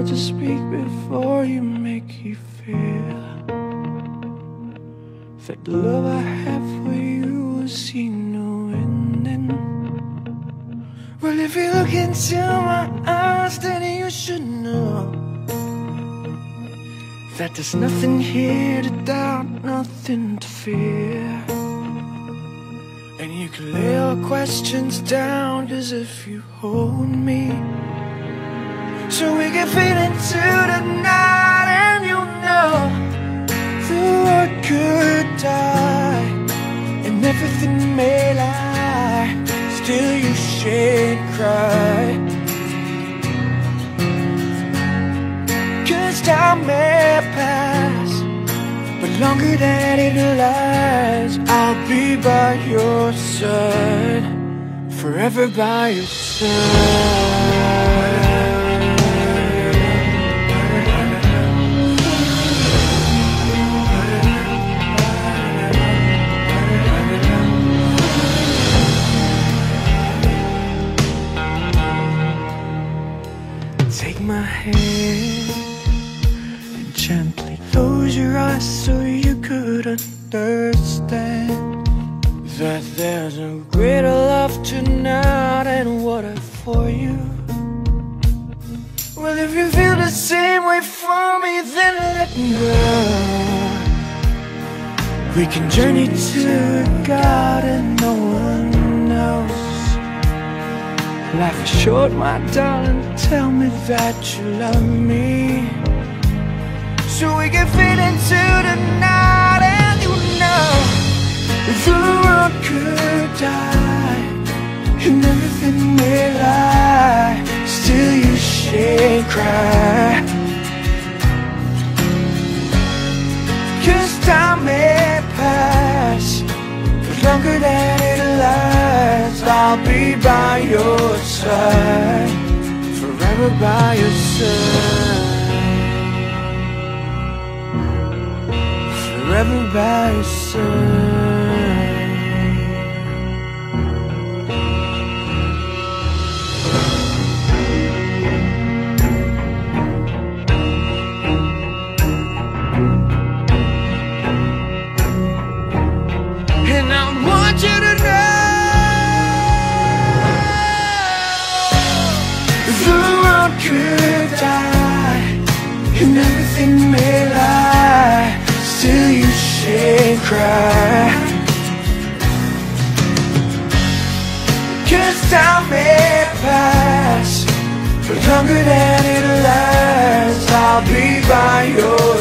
hard to speak before you make you feel. That the love I have for you will see no ending Well, if you look into my eyes, then you should know That there's nothing here to doubt, nothing to fear. And you can lay your questions down as if you hold me So we can fade into the night and you know The world could die And everything may lie Still you shouldn't cry. Cause time may pass But longer than it lasts I'll be by your side Forever by your side Take my hand and gently close your eyes so you could understand that there's a greater love tonight and water for you. Well, if you feel the same way for me, then let me go. We can journey to a garden no one knows. Life is short, my darling. Tell me that you love me. So we can fit into the night, and you know the world could die, and everything may lie. Still, you shan't cry. Cause time may pass, but longer than I'll be by your side, forever by your side, forever by your side. Everything may lie. Still you shan't cry. Cause time may pass But longer than it lasts I'll be by your